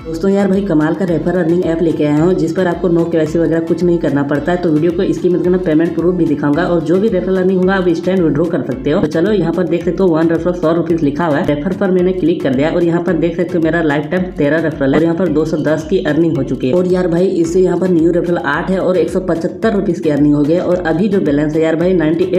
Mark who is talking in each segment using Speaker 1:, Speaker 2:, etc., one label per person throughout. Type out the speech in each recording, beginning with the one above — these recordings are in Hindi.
Speaker 1: दोस्तों यार भाई कमाल का रेफर अर्निंग ऐप लेके आया हूँ, जिस पर आपको नो के वगैरह कुछ नहीं करना पड़ता है तो वीडियो को इसकी करना पेमेंट प्रूफ भी दिखाऊँगा और जो भी रेफर अर्निंग होगा, आप स्टैंड विड्रॉ कर सकते हो। तो चलो यहाँ पर देख सकते हो वन रेफर सौ रुपीज़ लिखा हुआ है। रेफर पर मैंने क्लिक कर दिया और यहाँ पर देख सकते हो मेरा लाइफ टाइम तेरह रेफरल है यहाँ पर दो सौ दस की अर्निंग हो चुकी है। और यार भाई इससे यहाँ पर न्यू रेफरल आठ है और एक रुपीज़ की अर्निंग हो गई और अभी जो बैलेंस है यार भाई नाइन्टी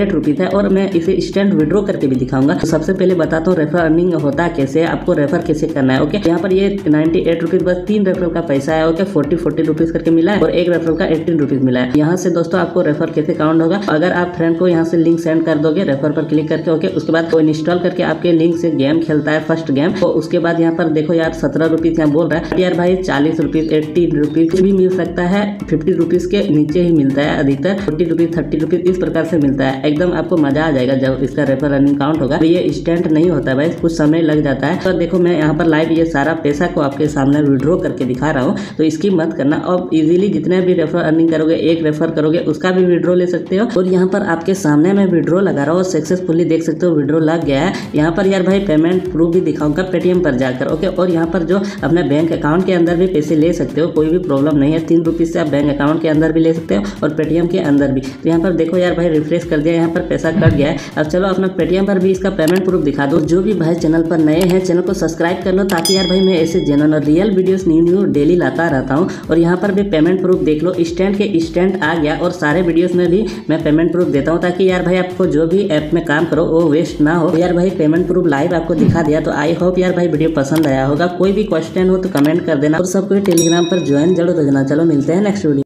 Speaker 1: है और मैं इसे स्टैंड विड्रॉ करके भी दिखाऊँगा। तो सबसे पहले बताता हूँ रेफर अर्निंग होता कैसे आपको रेफर कैसे करना है ओके यहाँ पर ये नाइन्टी रुपीज़ बस तीन रेफरल का पैसा है ओके फोर्टी फोर्टी रुपीज़ करके मिला है? और एक रेफरल का एटीन रुपीज़ मिला है। यहाँ से दोस्तों आपको रेफर कैसे काउंट होगा? अगर आप फ्रेंड को यहाँ से लिंक सेंड कर दोगे रेफर पर क्लिक करके ओके उसके बाद वो इंस्टॉल करके आपके लिंक से गेम खेलता है फ़र्स्ट गेम तो उसके बाद यहाँ पर देखो यार, सत्रह रुपीज़ यहाँ बोल रहा है। यार भाई, चालीस रुपीज़ एट्टी रुपीज़ भी मिल सकता है। फिफ्टी रुपीज़ के नीचे ही मिलता है अधिकतर। फोर्टी रुपीज़ थर्टी रुपीज़ इस प्रकार से मिलता है। एकदम आपको मज़ा आ जाएगा जब इसका रेफर रनिंग काउंट होगा। तो ये स्टैंड नहीं होता भाई, कुछ समय लग जाता है। तो देखो मैं यहाँ पर लाइव ये सारा पैसा को आपके सामने विड्रॉ करके दिखा रहा हूँ तो इसकी मत करना। और इजीली जितने भी रेफर अर्निंग करोगे, एक रेफर करोगे, उसका भी विड्रॉ ले सकते हो। और यहाँ पर आपके सामने मैं विड्रॉ लगा रहा हूँ सक्सेसफुली देख सकते हो विड्रॉ लग गया है। यहाँ पर यार भाई पेमेंट प्रूफ भी दिखाऊँगा पेटीएम पर जाकर ओके और यहाँ पर जो अपने बैंक अकाउंट के अंदर भी पैसे ले सकते हो, कोई भी प्रॉब्लम नहीं है। तीन रुपीज़ से आप बैंक अकाउंट के अंदर भी ले सकते हो, और पेटीएम के अंदर भी। तो यहाँ पर देखो यार भाई रिफ्रेश कर दिया, यहाँ पर पैसा कट गया है। अब चलो अपना पेटीएम पर भी इसका पेमेंट प्रूफ दिखा दो। जो भी भाई चैनल पर नए हैं चैनल को सब्सक्राइब कर लो, ताकि यार भाई मैं ऐसे जेनल और real videos new new daily लाता रहता हूँ। और यहाँ पर भी पेमेंट प्रूफ देख लो। स्टैंड के स्टैंड आ गया और सारे वीडियोस में भी मैं पेमेंट प्रूफ देता हूँ ताकि यार भाई आपको जो भी ऐप में काम करो, वो वेस्ट ना हो। यार भाई पेमेंट प्रूफ लाइव आपको दिखा दिया तो आई होप यार भाई वीडियो पसंद आया होगा। कोई भी क्वेश्चन हो तो कमेंट कर देना। और सबको टेलीग्राम पर ज्वाइन ज़रूर देना चलो मिलते हैं नेक्स्ट वीडियो